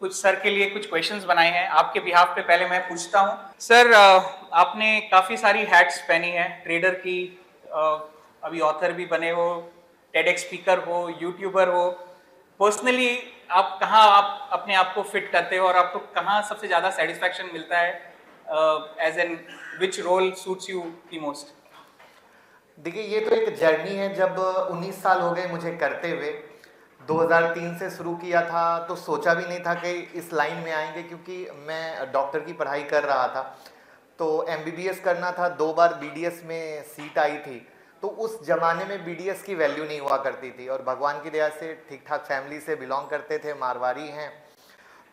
कुछ सर के लिए कुछ क्वेश्चंस बनाए हैं। आपके बिहाफ पे पहले मैं पूछता हूँ। सर आपने काफ़ी सारी हैट्स पहनी है। ट्रेडर की अभी ऑथर भी बने हो टेड स्पीकर हो यूट्यूबर हो। पर्सनली आप कहाँ आप अपने आप को फिट करते हो और आपको कहाँ सबसे ज़्यादा सेटिस्फैक्शन मिलता है as an which role suits you the most देखिए, ये तो एक जर्नी है जब 19 साल हो गए मुझे करते हुए। 2003 से शुरू किया था तो सोचा भी नहीं था कि इस लाइन में आएँगे क्योंकि मैं डॉक्टर की पढ़ाई कर रहा था। तो एमबीबीएस करना था, दो बार बीडीएस में सीट आई थी। तो उस ज़माने में बीडीएस की वैल्यू नहीं हुआ करती थी और भगवान की दया से ठीक ठाक फैमिली से बिलोंग करते थे, मारवाड़ी हैं।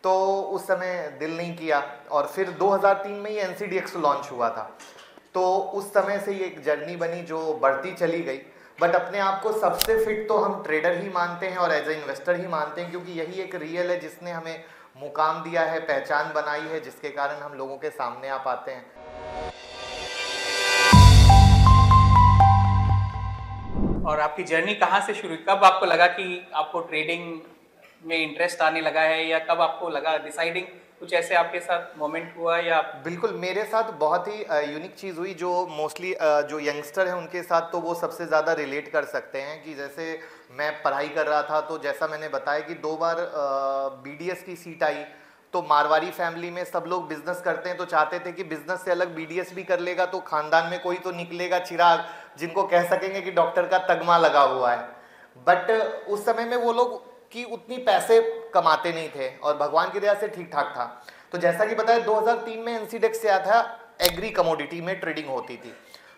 तो उस समय दिल नहीं किया और फिर 2003 में ही एनसीडीएक्स लॉन्च हुआ था। तो उस समय से ये एक जर्नी बनी जो बढ़ती चली गई। बट अपने आप को सबसे फिट तो हम ट्रेडर ही मानते हैं और एज ए इन्वेस्टर ही मानते हैं क्योंकि यही एक रियल है जिसने हमें मुकाम दिया है, पहचान बनाई है, जिसके कारण हम लोगों के सामने आ पाते हैं। और आपकी जर्नी कहाँ से शुरू कब आपको लगा कि आपको ट्रेडिंग में इंटरेस्ट आने लगा है या कब आपको लगा डिसाइडिंग कुछ ऐसे आपके साथ मोमेंट हुआ या बिल्कुल, मेरे साथ बहुत ही यूनिक चीज़ हुई जो मोस्टली जो यंगस्टर हैं उनके साथ तो वो सबसे ज़्यादा रिलेट कर सकते हैं कि जैसे मैं पढ़ाई कर रहा था तो जैसा मैंने बताया कि दो बार बीडीएस की सीट आई। तो मारवाड़ी फैमिली में सब लोग बिज़नेस करते हैं तो चाहते थे कि बिज़नेस से अलग बीडीएस भी कर लेगा तो खानदान में कोई तो निकलेगा चिराग, जिनको कह सकेंगे कि डॉक्टर का तगमा लगा हुआ है। बट उस समय में वो लोग की उतनी पैसे कमाते नहीं थे और भगवान की दया से ठीक ठाक था। तो जैसा कि बताया 2003 में एनसीडेक्स से आया था एग्री कमोडिटी में ट्रेडिंग होती थी।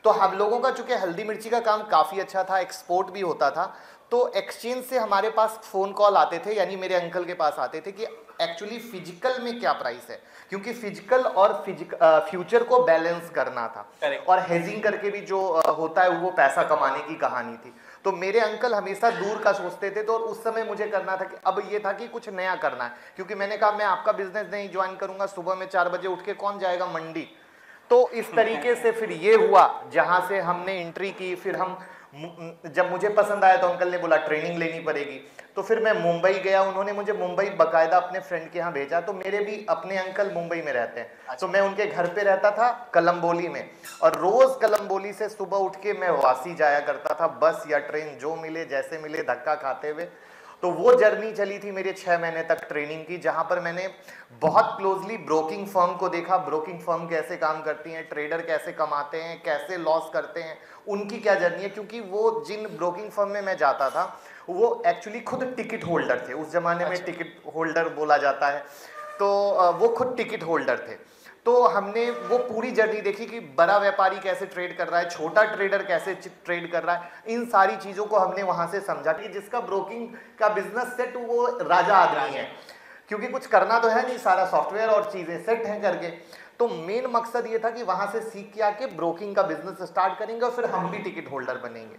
तो हम लोगों का चूँकि हल्दी मिर्ची का काम काफ़ी अच्छा था एक्सपोर्ट भी होता था तो एक्सचेंज से हमारे पास फ़ोन कॉल आते थे यानी मेरे अंकल के पास आते थे कि एक्चुअली फ़िज़िकल में क्या प्राइस है? क्योंकि फ़िज़िकल और फिजिक फ्यूचर को बैलेंस करना था। Correct. और हेजिंग करके भी जो होता है वो पैसा कमाने की कहानी थी। तो मेरे अंकल हमेशा दूर का सोचते थे तो उस समय मुझे करना था कि अब ये था कि कुछ नया करना है। क्योंकि मैंने कहा, मैं आपका बिज़नेस नहीं ज्वाइन करूँगा, सुबह में चार बजे उठ के कौन जाएगा मंडी? तो इस तरीके से फिर ये हुआ, जहाँ से हमने एंट्री की, फिर हम जब मुझे पसंद आया तो अंकल ने बोला ट्रेनिंग लेनी पड़ेगी। तो फिर मैं मुंबई गया उन्होंने मुझे मुंबई बकायदा अपने फ्रेंड के यहाँ भेजा। तो मेरे भी अपने अंकल मुंबई में रहते हैं। अच्छा। तो मैं उनके घर पे रहता था कलम्बोली में। और रोज कलम्बोली से सुबह उठ के मैं वासी जाया करता था बस या ट्रेन जो मिले जैसे मिले धक्का खाते हुए। तो वो जर्नी चली थी मेरे छः महीने तक ट्रेनिंग की जहाँ पर मैंने बहुत क्लोजली ब्रोकिंग फर्म को देखा ब्रोकिंग फर्म कैसे काम करती हैं ट्रेडर कैसे कमाते हैं कैसे लॉस करते हैं उनकी क्या जर्नी है क्योंकि वो जिन ब्रोकिंग फर्म में मैं जाता था वो एक्चुअली खुद टिकट होल्डर थे उस जमाने अच्छा। में टिकट। होल्डर बोला जाता है तो वो खुद टिकट होल्डर थे तो हमने वो पूरी जर्नी देखी कि बड़ा व्यापारी कैसे ट्रेड कर रहा है, छोटा ट्रेडर कैसे ट्रेड कर रहा है, इन सारी चीज़ों को हमने वहाँ से समझा कि जिसका ब्रोकिंग का बिज़नेस सेट वो राजा आदमी है। क्योंकि कुछ करना तो है नहीं, सारा सॉफ्टवेयर और चीज़ें सेट हैं करके। तो मेन मकसद ये था कि वहाँ से सीख के आके ब्रोकिंग का बिज़नेस स्टार्ट करेंगे और फिर हम भी टिकट होल्डर बनेंगे।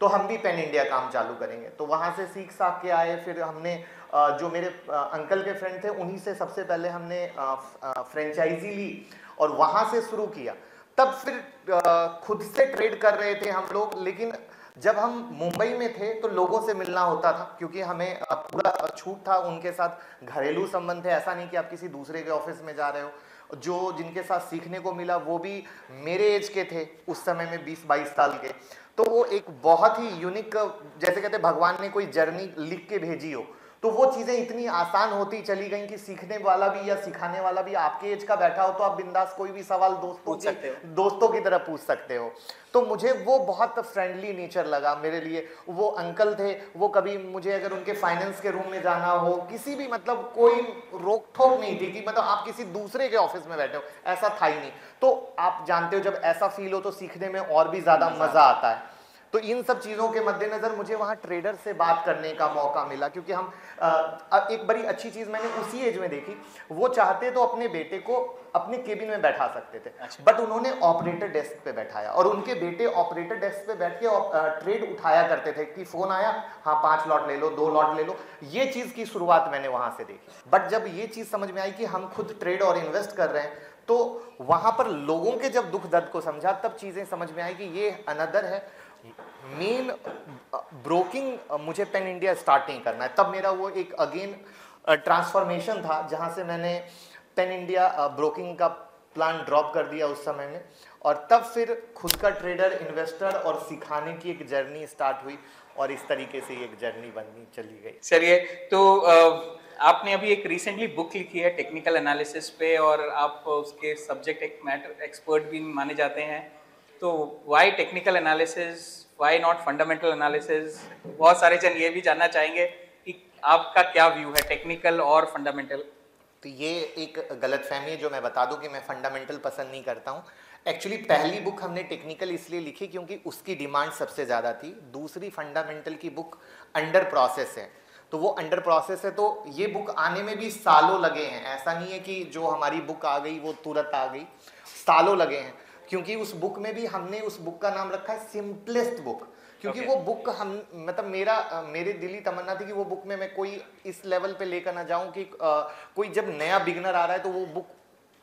तो हम भी पेन इंडिया काम चालू करेंगे। तो वहाँ से सीख साख के आए, फिर हमने जो मेरे अंकल के फ्रेंड थे, उन्हीं से सबसे पहले हमने फ्रेंचाइजी ली और वहाँ से शुरू किया। तब फिर खुद से ट्रेड कर रहे थे हम लोग, लेकिन जब हम मुंबई में थे तो लोगों से मिलना होता था, क्योंकि हमें पूरा छूट था उनके साथ। घरेलू संबंध थे, ऐसा नहीं कि आप किसी दूसरे के ऑफ़िस में जा रहे हो। जो जिनके साथ सीखने को मिला, वो भी मेरे एज के थे, उस समय में बीस बाईस साल के। तो वो एक बहुत ही यूनिक जैसे कहते भगवान ने कोई जर्नी लिख के भेजी हो। तो वो चीज़ें इतनी आसान होती चली गई कि सीखने वाला भी या सिखाने वाला भी आपके एज का बैठा हो तो आप बिंदास कोई भी सवाल दोस्तों की दोस्तों की तरह पूछ सकते हो। तो मुझे वो बहुत फ्रेंडली नेचर लगा मेरे लिए। वो अंकल थे वो कभी मुझे अगर उनके फाइनेंस के रूम में जाना हो किसी भी मतलब कोई रोक ठोक नहीं थी कि मतलब आप किसी दूसरे के ऑफ़िस में बैठे हो ऐसा था ही नहीं। तो आप जानते हो जब ऐसा फील हो तो सीखने में और भी ज़्यादा मज़ा आता है। तो इन सब चीज़ों के मद्देनज़र मुझे वहाँ ट्रेडर से बात करने का मौका मिला क्योंकि हम आ, एक बड़ी अच्छी चीज़ मैंने उसी एज में देखी वो चाहते तो अपने बेटे को अपने केबिन में बैठा सकते थे अच्छा। बट उन्होंने ऑपरेटर डेस्क पे बैठाया और उनके बेटे ऑपरेटर डेस्क पे बैठ के ट्रेड उठाया करते थे कि फ़ोन आया हाँ पाँच लॉट ले लो दो लॉट ले लो ये चीज़ की शुरुआत मैंने वहाँ से देखी बट जब ये चीज़ समझ में आई कि हम खुद ट्रेड और इन्वेस्ट कर रहे हैं तो वहाँ पर लोगों के जब दुख दर्द को समझा तब चीज़ें समझ में आई कि ये अनदर है मेन ब्रोकिंग मुझे पेन इंडिया स्टार्ट नहीं करना है। तब मेरा वो एक, अगेन ट्रांसफॉर्मेशन था, जहाँ से मैंने पेन इंडिया ब्रोकिंग का प्लान ड्रॉप कर दिया उस समय में। और तब फिर खुद का ट्रेडर, इन्वेस्टर और सिखाने की एक जर्नी स्टार्ट हुई और इस तरीके से एक जर्नी बननी चली गई। चलिए तो आपने अभी एक रिसेंटली बुक लिखी है टेक्निकल एनालिसिस पे और आप उसके सब्जेक्ट एक मैटर एक्सपर्ट भी माने जाते हैं। तो why technical analysis why not fundamental analysis बहुत सारे जन ये भी जानना चाहेंगे कि आपका क्या व्यू है टेक्निकल और फंडामेंटल तो ये एक गलत फहमी है जो मैं बता दूँ कि मैं फंडामेंटल पसंद नहीं करता हूँ। एक्चुअली पहली बुक हमने टेक्निकल इसलिए लिखी क्योंकि उसकी डिमांड सबसे ज़्यादा थी। दूसरी फंडामेंटल की बुक अंडर प्रोसेस है। तो वो अंडर प्रोसेस है तो ये बुक आने में भी सालों लगे हैं। ऐसा नहीं है कि जो हमारी बुक आ गई, वो तुरंत आ गई। सालों लगे हैं। क्योंकि उस बुक में भी हमने उस बुक का नाम रखा है सिंपलेस्ट बुक क्योंकि okay. वो बुक हम मतलब मेरा मेरे दिली तमन्ना थी कि वो बुक में मैं कोई इस लेवल पे लेकर ना जाऊँ कि आ, कोई जब नया बिगनर आ रहा है तो वो बुक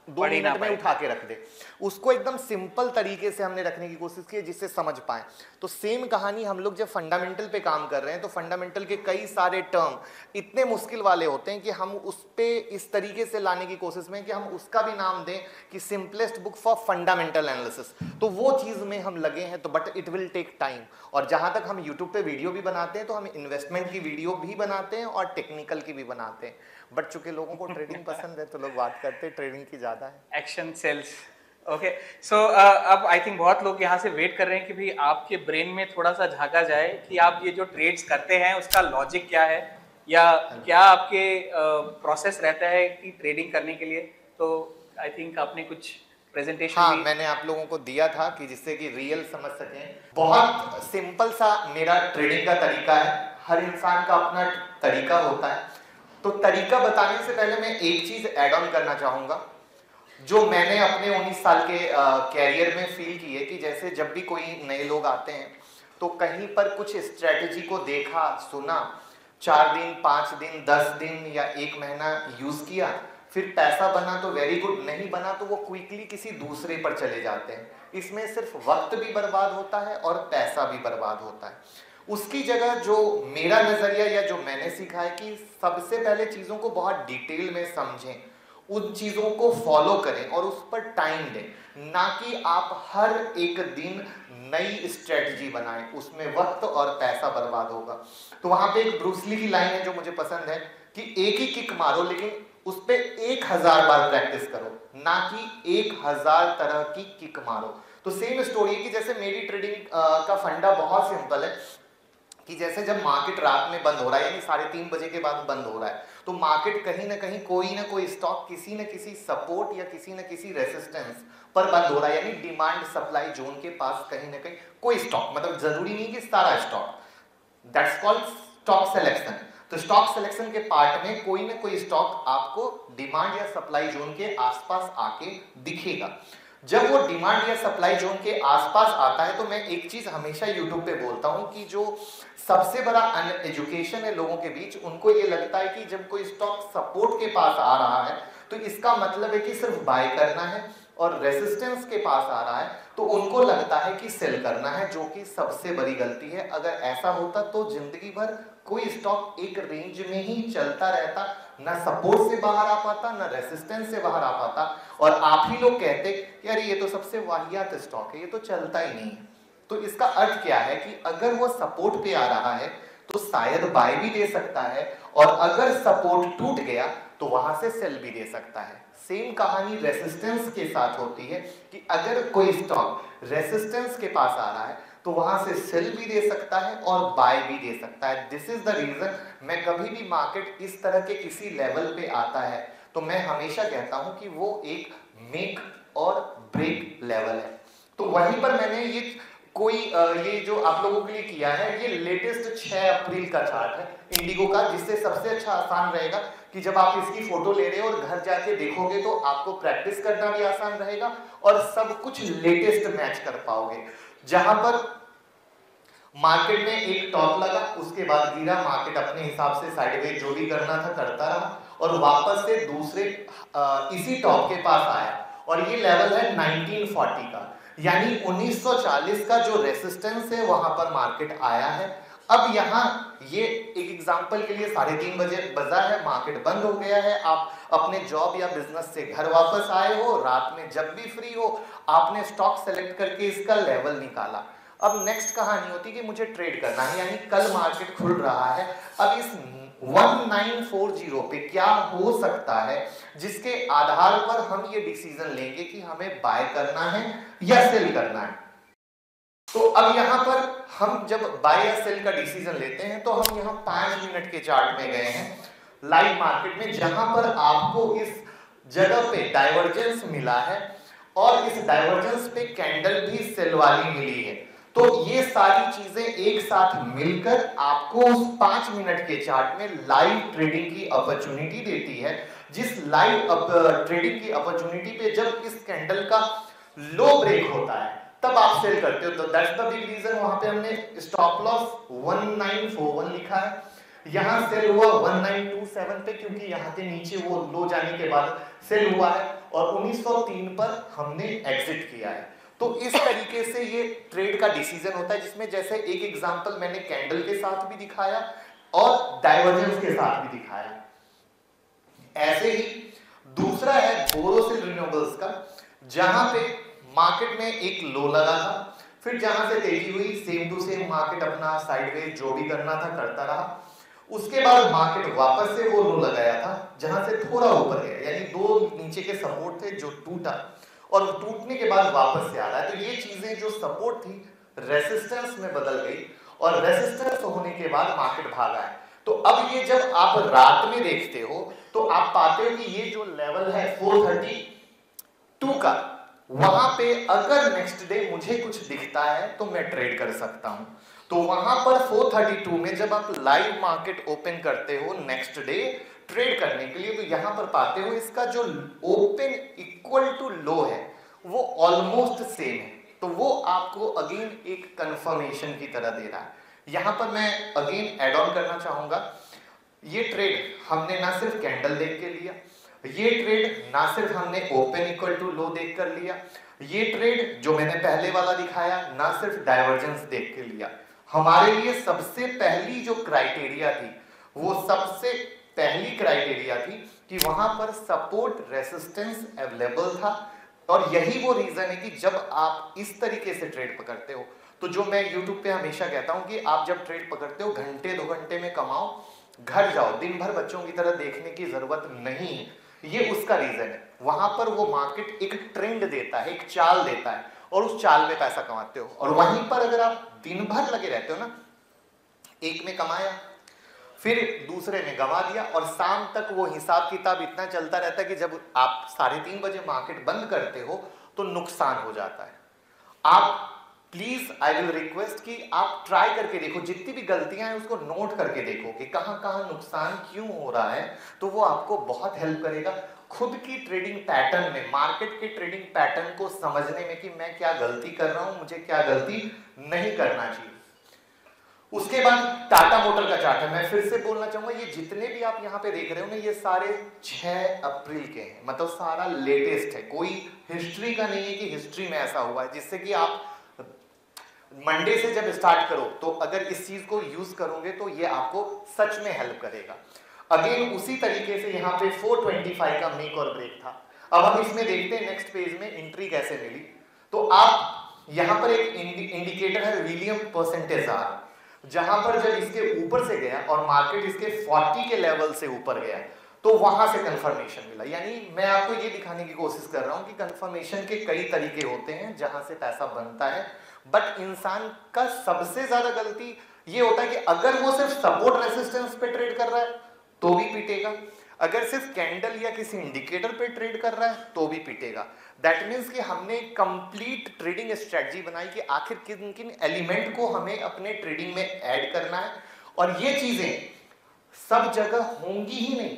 दो मिनट में उठा के रख दे। उसको एकदम सिंपल तरीके से हमने रखने की कोशिश की है जिससे समझ पाए। तो सेम कहानी हम लोग जब फंडामेंटल पे काम कर रहे हैं तो फंडामेंटल के कई सारे टर्म इतने मुश्किल वाले होते हैं कि हम उस पर इस तरीके से लाने की कोशिश में कि हम उसका भी नाम दें कि simplest book for fundamental analysis तो वो चीज़ में हम लगे हैं तो but it will take time और जहाँ तक हम यूट्यूब पे वीडियो भी बनाते हैं तो हम इन्वेस्टमेंट की वीडियो भी बनाते हैं और टेक्निकल की भी बनाते हैं। बट चूँकि लोगों को ट्रेडिंग पसंद है तो लोग बात करते हैं ट्रेडिंग की ज़्यादा है। एक्शन सेल्स ओके सो अब आई थिंक बहुत लोग यहाँ से वेट कर रहे हैं कि भाई आपके ब्रेन में थोड़ा सा झांका जाए कि आप ये जो ट्रेड्स करते हैं उसका लॉजिक क्या है? या क्या आपके प्रोसेस uh, रहता है कि ट्रेडिंग करने के लिए? तो आई थिंक आपने कुछ प्रेजेंटेशन हाँ मैंने आप लोगों को दिया था कि जिससे कि रियल समझ सकें। बहुत सिंपल सा मेरा ट्रेडिंग का तरीका है। हर इंसान का अपना तरीका होता है। तो तरीका बताने से पहले मैं एक चीज़ ऐड ऑन करना चाहूँगा, जो मैंने अपने 19 साल के कैरियर में फील की है कि जैसे जब भी कोई नए लोग आते हैं तो कहीं पर कुछ स्ट्रेटजी को देखा, सुना, चार दिन, पाँच दिन, दस दिन या एक महीना यूज़ किया, फिर पैसा बना तो वेरी गुड नहीं बना तो वो क्विकली किसी दूसरे पर चले जाते हैं। इसमें सिर्फ़ वक्त भी बर्बाद होता है और पैसा भी बर्बाद होता है। उसकी जगह जो मेरा नज़रिया या जो मैंने सीखा है कि सबसे पहले चीज़ों को बहुत डिटेल में समझें, उन चीज़ों को फॉलो करें और उस पर टाइम दें, ना कि आप हर एक दिन नई स्ट्रेटजी बनाएँ, उसमें वक्त और पैसा बर्बाद होगा। तो वहाँ पे एक ब्रूसली की लाइन है जो मुझे पसंद है कि एक ही किक मारो, लेकिन उस पर एक हज़ार बार प्रैक्टिस करो, ना कि एक हज़ार तरह की किक मारो। तो सेम स्टोरी की जैसे मेरी ट्रेडिंग का फंडा बहुत सिंपल है कि जैसे जब मार्केट रात में बंद हो रहा है, यानी साढ़े तीन बजे के बाद बंद हो रहा है तो मार्केट कहीं ना कहीं कोई ना कोई स्टॉक किसी न किसी सपोर्ट या किसी न किसी रेसिस्टेंस पर बंद हो रहा है, यानी डिमांड सप्लाई जोन के पास कहीं ना कहीं कोई स्टॉक मतलब ज़रूरी नहीं कि सारा stock that's called stock selection तो स्टॉक सिलेक्शन के पार्ट में कोई ना कोई स्टॉक आपको डिमांड या सप्लाई जोन के आसपास आके दिखेगा। जब वो डिमांड या सप्लाई जोन के आसपास आता है तो मैं एक चीज़ हमेशा यूट्यूब पे बोलता हूँ कि जो सबसे बड़ा एजुकेशन है लोगों के बीच, उनको ये लगता है कि जब कोई स्टॉक सपोर्ट के पास आ रहा है तो इसका मतलब है कि सिर्फ़ बाय करना है और रेसिस्टेंस के पास आ रहा है तो उनको लगता है कि सेल करना है, जो कि सबसे बड़ी गलती है। अगर ऐसा होता तो ज़िंदगी भर कोई स्टॉक एक रेंज में ही चलता रहता, ना सपोर्ट से बाहर आ पाता, ना रेसिस्टेंस से बाहर आ पाता। और आप ही लोग कहते यार ये तो सबसे वाहियात स्टॉक है, ये तो चलता ही नहीं। है तो इसका अर्थ क्या है कि अगर वो सपोर्ट पे आ रहा है तो शायद बाय भी दे सकता है, और अगर सपोर्ट टूट गया तो वहाँ से सेल भी दे सकता है। सेम कहानी रेसिस्टेंस के साथ होती है कि अगर कोई स्टॉक रेसिस्टेंस के पास आ रहा है तो वहाँ से सेल भी दे सकता है और बाय भी दे सकता है। दिस इज़ द रीजन मैं कभी भी मार्केट इस तरह के किसी लेवल पे आता है तो मैं हमेशा कहता हूँ कि वो एक मेक और ब्रेक लेवल है। तो वहीं पर मैंने ये कोई ये जो आप लोगों के लिए किया है, ये लेटेस्ट 6 अप्रैल का चार्ट है इंडिगो का, जिससे सबसे अच्छा आसान रहेगा कि जब आप इसकी फ़ोटो ले रहे हो और घर जाके देखोगे तो आपको प्रैक्टिस करना भी आसान रहेगा और सब कुछ लेटेस्ट मैच कर पाओगे। जहाँ पर मार्केट में एक टॉप लगा, उसके बाद गिरा, मार्केट अपने हिसाब से साइडवेज जो भी करना था, करता रहा और वापस से दूसरे इसी टॉप के पास आया। और ये लेवल है 1940 का। यानी 1940 का जो रेसिस्टेंस है, वहाँ पर मार्केट आया है। अब यहाँ ये एक एग्जांपल के लिए साढ़े तीन बजे बजा है मार्केट बंद हो गया है। आप अपने जॉब या बिज़नेस से घर वापस आए हो, रात में जब भी फ्री हो, आपने स्टॉक सेलेक्ट करके इसका लेवल निकाला। अब नेक्स्ट कहानी होती कि मुझे ट्रेड करना है, यानी कल मार्केट खुल रहा है। अब इस 1940 पे क्या हो सकता है, जिसके आधार पर हम ये डिसीज़न लेंगे कि हमें बाय करना है या सेल करना है। तो अब यहाँ पर हम जब बाय या सेल का डिसीज़न लेते हैं तो हम यहाँ पाँच मिनट के चार्ट में गए हैं लाइव मार्केट में, जहाँ पर आपको इस जगह पे डाइवर्जेंस मिला है और इस डाइवर्जेंस पे कैंडल भी सेल वाली मिली है। तो ये सारी चीज़ें एक साथ मिलकर आपको उस पाँच मिनट के चार्ट में लाइव ट्रेडिंग की अपॉर्चुनिटी देती है। जिस लाइव ट्रेडिंग की अपॉर्चुनिटी पे जब इस कैंडल का लो ब्रेक होता है तब आप सेल करते हो। तो दैट्स द बिग रीजन वहाँ पे हमने स्टॉप लॉस 1941 लिखा है। यहाँ सेल हुआ 1927 पे, क्योंकि यहाँ के नीचे वो लो जाने के बाद सेल हुआ है और 1903 पर हमने एग्जिट किया है। तो इस तरीके से ये ट्रेड का डिसीज़न होता है, जिसमें जैसे एक एग्जांपल मैंने कैंडल के साथ भी दिखाया और डाइवर्जेंस के साथ भी दिखाया। ऐसे ही दूसरा है बोरोसिल रिन्यूएबल्स का, जहाँ पे मार्केट में एक लो लगा था। फिर जहाँ से तेज़ी हुई सेम टू सेम मार्केट अपना साइडवेज जो भी करना था, करता रहा। उसके बाद मार्केट वापस से वो लो लगाया था, जहाँ से थोड़ा ऊपर गया। यानी दो नीचे के सपोर्ट थे जो टूटा। और टूटने के बाद वापस से आ रहा है। तो ये चीज़ें जो सपोर्ट थी रेसिस्टेंस में बदल गई और रेसिस्टेंस होने के बाद मार्केट भागा है। तो अब ये जब आप रात में देखते हो तो आप पाते हो कि ये जो लेवल है 432 का वहाँ पे अगर नेक्स्ट डे मुझे कुछ दिखता है तो मैं ट्रेड कर सकता हूँ। तो वहाँ पर 432 में जब आप लाइव मार्केट ओपन करते हो नेक्स्ट डे ट्रेड करने के लिए तो यहाँ पर पाते हो इसका जो ओपन इक्वल टू लो है, वो ऑलमोस्ट सेम है। तो वो आपको अगेन एक कंफर्मेशन की तरह दे रहा है। यहाँ पर मैं अगेन एड ऑन करना चाहूँगा। ये ट्रेड हमने ना सिर्फ़ कैंडल देख के लिया ये ट्रेड ना सिर्फ़ हमने ओपन इक्वल टू लो देख कर लिया, ये ट्रेड जो मैंने पहले वाला दिखाया, ना सिर्फ़ डाइवर्जेंस देख के लिया। हमारे लिए सबसे पहली जो क्राइटेरिया थी, वो सबसे पहली क्राइटेरिया थी कि वहाँ पर सपोर्ट रेसिस्टेंस अवेलेबल था और यही वो रीजन है कि जब आप इस तरीके से ट्रेड पकड़ते हो तो जो मैं यूट्यूब पे हमेशा कहता हूँ कि आप जब ट्रेड पकड़ते हो, घंटे दो घंटे में कमाओ, घर जाओ, दिन भर बच्चों की तरह देखने की ज़रूरत नहीं है। ये उसका रीजन है। वहाँ पर वो मार्केट एक ट्रेंड देता है, एक चाल देता है, और उस चाल में पैसा कमाते हो। और वहीं पर अगर आप दिन भर लगे रहते हो ना, एक में कमाया, फिर दूसरे ने गंवा दिया, और शाम तक वो हिसाब किताब इतना चलता रहता है कि जब आप साढ़े तीन बजे मार्केट बंद करते हो तो नुकसान हो जाता है। आप प्लीज़ आई विल रिक्वेस्ट कि आप ट्राई करके देखो, जितनी भी गलतियाँ हैं उसको नोट करके देखो कि कहाँ कहाँ नुकसान क्यों हो रहा है तो वो आपको बहुत हेल्प करेगा। खुद की ट्रेडिंग पैटर्न में मार्केट के ट्रेडिंग पैटर्न को समझने में कि मैं क्या गलती कर रहा हूँ, मुझे क्या गलती नहीं करना चाहिए। उसके बाद टाटा मोटर का चार्ट है। मैं फिर से बोलना चाहूँगा, ये जितने भी आप यहाँ पे देख रहे हो ना, ये सारे 6 अप्रैल के हैं। मतलब सारा लेटेस्ट है। कोई हिस्ट्री का नहीं है कि हिस्ट्री में ऐसा हुआ है, जिससे कि आप मंडे से जब स्टार्ट करो तो अगर इस चीज़ को यूज़ करोगे तो ये आपको सच में हेल्प करेगा। अगेन उसी तरीके से यहाँ पे 425 का मेक और ब्रेक था। अब हम इसमें देखते हैं नेक्स्ट पेज में एंट्री कैसे मिली। तो आप यहाँ पर एक इंडिकेटर है विलियम परसेंटेज आर जहाँ पर जब इसके ऊपर से गया और मार्केट इसके 40 के लेवल से ऊपर गया तो वहाँ से कंफर्मेशन मिला। यानी मैं आपको ये दिखाने की कोशिश कर रहा हूँ कि कंफर्मेशन के कई तरीके होते हैं जहाँ से पैसा बनता है। बट इंसान का सबसे ज़्यादा गलती ये होता है कि अगर वो सिर्फ़ सपोर्ट रेसिस्टेंस पे ट्रेड कर रहा है तो भी पीटेगा। अगर सिर्फ़ कैंडल या किसी इंडिकेटर पे ट्रेड कर रहा है तो भी पीटेगा। दैट मीन्स कि हमने कंप्लीट ट्रेडिंग स्ट्रेटजी बनाई कि आखिर किन किन एलिमेंट को हमें अपने ट्रेडिंग में ऐड करना है। और ये चीज़ें सब जगह होंगी ही नहीं।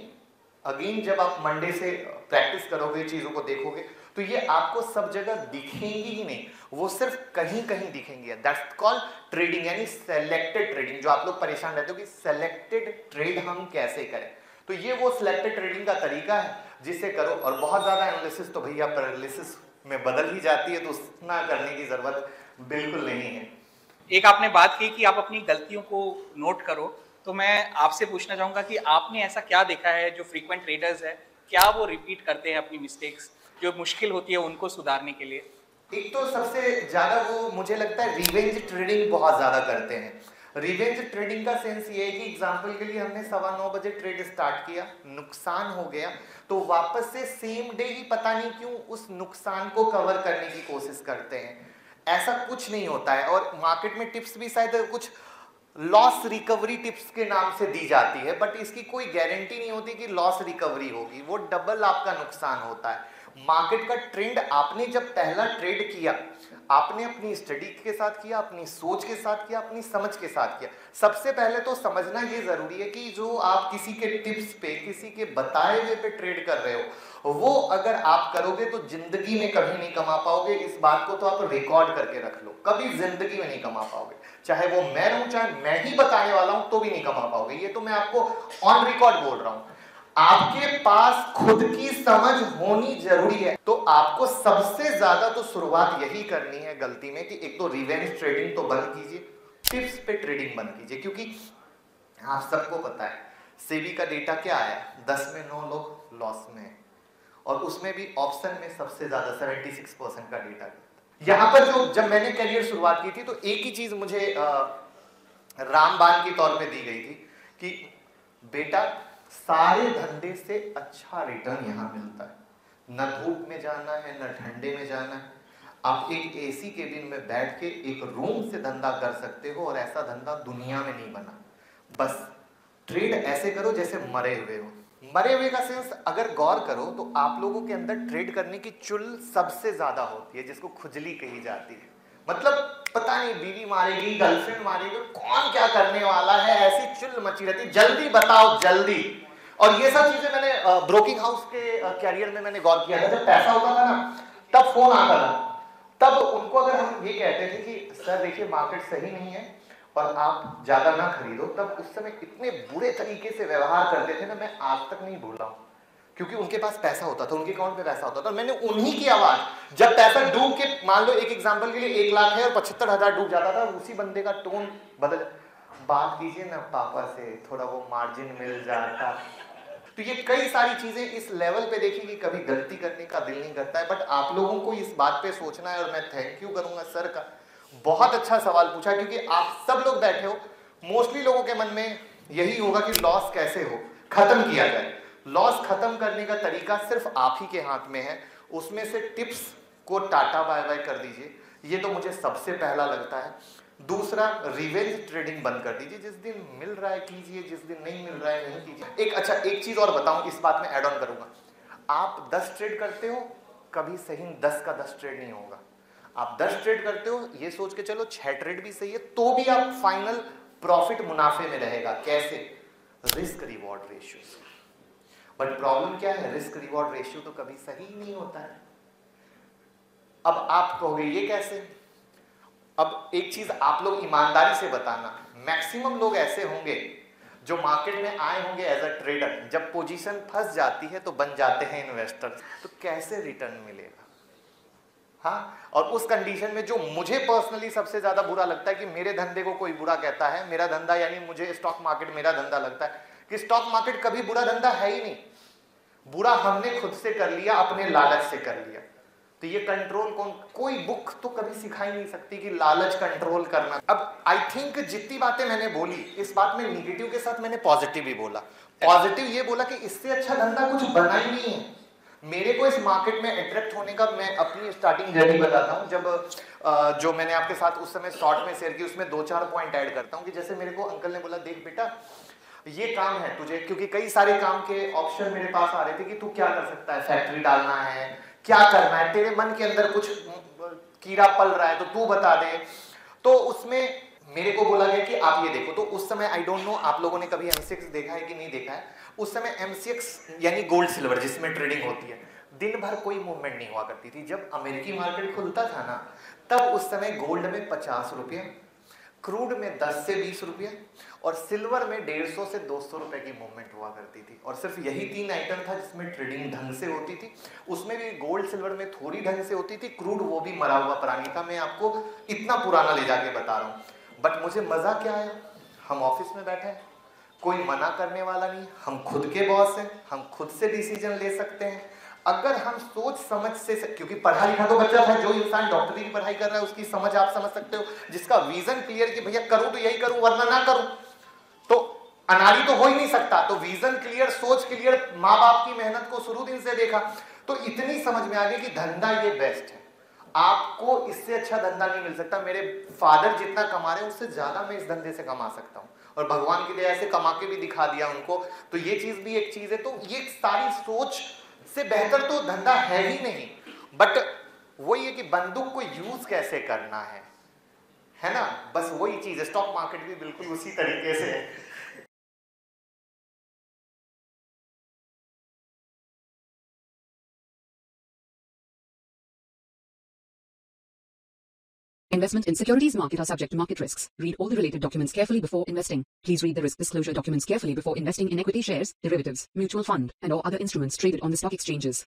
अगेन जब आप मंडे से प्रैक्टिस करोगे, चीज़ों को देखोगे तो ये आपको सब जगह दिखेंगी ही नहीं। वो सिर्फ़ कहीं कहीं दिखेंगे। दैट्स कॉल्ड ट्रेडिंग यानी सेलेक्टेड ट्रेडिंग जो आप लोग परेशान रहते हो कि सेलेक्टेड ट्रेड हम कैसे करें। तो ये वो सिलेक्टेड ट्रेडिंग का तरीका है, जिसे करो। और बहुत ज़्यादा एनालिसिस तो भैया पैरालिसिस में बदल ही जाती है तो उतना करने की ज़रूरत बिल्कुल नहीं है। एक आपने बात की कि आप अपनी गलतियों को नोट करो। तो मैं आपसे पूछना चाहूँगा कि आपने ऐसा क्या देखा है जो फ्रीक्वेंट ट्रेडर्स है? क्या वो रिपीट करते हैं अपनी मिस्टेक्स जो मुश्किल होती है उनको सुधारने के लिए। एक तो सबसे ज़्यादा वो मुझे लगता है रिवेंज ट्रेडिंग बहुत ज़्यादा करते हैं। रिवेंज ट्रेडिंग का सेंस ये है कि एग्जांपल के लिए हमने सवा नौ बजे ट्रेड स्टार्ट किया, नुकसान हो गया तो वापस से सेम डे ही पता नहीं क्यों उस नुकसान को कवर करने की कोशिश करते हैं। ऐसा कुछ नहीं होता है और मार्केट में टिप्स भी शायद कुछ लॉस रिकवरी टिप्स के नाम से दी जाती है बट इसकी कोई गारंटी नहीं होती कि लॉस रिकवरी होगी। वो डबल आपका नुकसान होता है। मार्केट का ट्रेंड आपने जब पहला ट्रेड किया, आपने अपनी स्टडी के साथ किया, अपनी सोच के साथ किया, अपनी समझ के साथ किया, सबसे पहले तो समझना ये ज़रूरी है कि जो आप किसी के टिप्स पे, किसी के बताए हुए पे ट्रेड कर रहे हो, वो अगर आप करोगे तो ज़िंदगी में कभी नहीं कमा पाओगे। इस बात को तो आप रिकॉर्ड करके रख लो, कभी ज़िंदगी में नहीं कमा पाओगे। चाहे वो मैं रहूँ, चाहे मैं ही बताने वाला हूँ तो भी नहीं कमा पाओगे। ये तो मैं आपको ऑन रिकॉर्ड बोल रहा हूँ। आपके पास खुद की समझ होनी ज़रूरी है। तो आपको सबसे ज़्यादा तो शुरुआत यही करनी है गलती में कि एक तो रिवेंज ट्रेडिंग तो बंद कीजिए टिप्स पे ट्रेडिंग बंद कीजिए, क्योंकि आप सबको पता है, सेबी का डेटा क्या आया दस में नौ लोग लॉस में। और उसमें भी ऑप्शन में सबसे ज़्यादा सेवेंटी सिक्स परसेंट का डेटा यहाँ पर जो, जब मैंने करियर शुरुआत की थी तो एक ही चीज़ मुझे रामबान के तौर पे दी गई थी कि बेटा सारे धंधे से अच्छा रिटर्न यहाँ मिलता है। न धूप में जाना है, न ठंडे में जाना है। आप एक एसी केबिन में बैठ के एक रूम से धंधा कर सकते हो और ऐसा धंधा दुनिया में नहीं बना। बस ट्रेड ऐसे करो जैसे मरे हुए हो। मरे हुए का सेंस अगर गौर करो तो आप लोगों के अंदर ट्रेड करने की चुल सबसे ज़्यादा होती है, जिसको खुजली कही जाती है। मतलब पता नहीं, बीवी मारेगी गर्लफ्रेंड मारेगी, कौन क्या करने वाला है? ऐसी चुल मची रहती जल्दी बताओ, जल्दी। और ये सब चीज़ें मैंने ब्रोकिंग हाउस के कैरियर में मैंने गौर किया था। जब पैसा होता था ना, तब फ़ोन आता था। तब उनको अगर हम ये कहते थे कि, सर, देखिए मार्केट सही नहीं है और आप ज़्यादा ना खरीदो। तब उस समय इतने बुरे तरीके से व्यवहार करते थे ना, मैं आज तक नहीं भूल रहा हूँ। क्योंकि उनके पास पैसा होता था, उनके अकाउंट में पैसा होता था। मैंने उन्हीं की आवाज़, जब पैसा डूब के, मान लो एक एग्जांपल के लिए एक लाख है और पचहत्तर हज़ार डूब जाता था, उसी बंदे का टोन बदल, बात कीजिए ना पापा से, थोड़ा वो मार्जिन मिल जाता। तो ये कई सारी चीज़ें इस लेवल पे देखी कि कभी गलती करने का दिल नहीं करता है बट आप लोगों को इस बात पे सोचना है और मैं थैंक यू करूँगा सर का। बहुत अच्छा सवाल पूछा, क्योंकि आप सब लोग बैठे हो मोस्टली लोगों के मन में यही होगा कि लॉस कैसे हो, खत्म किया जाए। लॉस खत्म करने का तरीका सिर्फ़ आप ही के हाथ में है। उसमें से टिप्स को टाटा बाय बाय कर दीजिए। ये तो मुझे सबसे पहला लगता है। दूसरा रिवेंज ट्रेडिंग बंद कर दीजिए। जिस दिन मिल रहा है, कीजिए। जिस दिन नहीं मिल रहा है, नहीं कीजिए। एक अच्छा एक चीज़ और बताऊँ, इस बात में एड ऑन करूँगा। आप दस ट्रेड करते हो, कभी सही दस का दस ट्रेड नहीं होगा। आप दस ट्रेड करते हो, ये सोच के चलो, छह ट्रेड भी सही है तो भी आप फाइनल प्रॉफिट मुनाफे में रहेगा। कैसे? Risk reward ratio but problem क्या है? रिस्क रिवॉर्ड रेशियो तो कभी सही नहीं होता है। अब आप कहोगे, ये कैसे? अब एक चीज़ आप लोग ईमानदारी से बताना। मैक्सिमम लोग ऐसे होंगे जो मार्केट में आए होंगे एज अ ट्रेडर जब पोजीशन फंस जाती है तो बन जाते हैं इन्वेस्टर तो कैसे रिटर्न मिलेगा? हाँ? और उस कंडीशन में जो मुझे पर्सनली सबसे ज़्यादा बुरा लगता है कि मेरे धंधे को कोई बुरा कहता है, मेरा धंधा यानी मुझे स्टॉक मार्केट मेरा धंधा लगता है। कि स्टॉक मार्केट कभी बुरा धंधा है ही नहीं। बुरा हमने खुद से कर लिया, अपने लालच से कर लिया। तो ये कंट्रोल कौन, कोई बुक तो कभी सिखा ही नहीं सकती कि लालच कंट्रोल करना। अब आई थिंक जितनी बातें मैंने बोली, इस बात में निगेटिव के साथ मैंने पॉजिटिव भी बोला। पॉजिटिव ये बोला कि इससे अच्छा धंधा कुछ बना ही नहीं है। मेरे को इस मार्केट में अट्रैक्ट होने का मैं अपनी स्टार्टिंग जर्नी बताता हूँ। जब जो मैंने आपके साथ उस समय शॉर्ट में शेयर की, उसमें दो चार पॉइंट ऐड करता हूँ कि जैसे मेरे को अंकल ने बोला, देख बेटा ये काम है तुझे? क्योंकि कई सारे काम के ऑप्शन मेरे पास आ रहे थे कि तू क्या कर सकता है? फैक्ट्री डालना है, क्या करना है? तेरे मन के अंदर कुछ कीड़ा पल रहा है तो तू बता दे। तो उसमें मेरे को बोला गया कि आप ये देखो। तो उस समय आई डोंट नो आप लोगों ने कभी एमसीएक्स देखा है कि नहीं देखा है? उस समय एमसीएक्स यानी गोल्ड सिल्वर जिसमें ट्रेडिंग होती है, दिन भर कोई मूवमेंट नहीं हुआ करती थी। जब अमेरिकी मार्केट खुलता था ना, तब उस समय गोल्ड में पचास रुपये क्रूड में 10 से 20 रुपये और सिल्वर में डेढ़ सौ से 200 रुपए की मूवमेंट हुआ करती थी। और सिर्फ़ यही तीन आइटम था जिसमें ट्रेडिंग ढंग से होती थी। उसमें भी गोल्ड सिल्वर में थोड़ी ढंग से होती थी क्रूड वो भी मरा हुआ प्राणी था। मैं आपको इतना पुराना ले जाके बता रहा हूँ। बट मुझे मज़ा क्या आया? हम ऑफ़िस में बैठे हैं। कोई मना करने वाला नहीं। हम खुद के बॉस हैं। हम खुद से डिसीज़न ले सकते हैं। अगर हम सोच समझ से क्योंकि पढ़ा लिखा तो बच्चा था जो इंसान डॉक्टरी की पढ़ाई कर रहा है उसकी समझ आप समझ सकते हो। जिसका विजन क्लियर कि भैया करूँ तो यही करूँ वरना ना करूँ। तो अनाड़ी तो हो ही नहीं सकता। तो विजन क्लियर सोच क्लियर माँ बाप की मेहनत को शुरू दिन से देखा। तो इतनी समझ में आ गई कि धंधा ये बेस्ट है। आपको इससे अच्छा धंधा नहीं मिल सकता। मेरे फादर जितना कमा रहे हैं, उससे ज़्यादा मैं इस धंधे से कमा सकता हूँ। और भगवान की दया से कमा के भी दिखा दिया उनको। तो ये चीज़ भी एक चीज़ है। तो ये सारी सोच से बेहतर तो धंधा है ही नहीं। बट वही है कि बंदूक को यूज़ कैसे करना है? है ना बस वही चीज है स्टॉक मार्केट भी बिल्कुल उसी तरीके से है Investment in securities market are subject to market risks. Read all the related documents carefully before investing. Please read the risk disclosure documents carefully before investing in equity shares, derivatives, mutual fund, and or other instruments traded on the stock exchanges.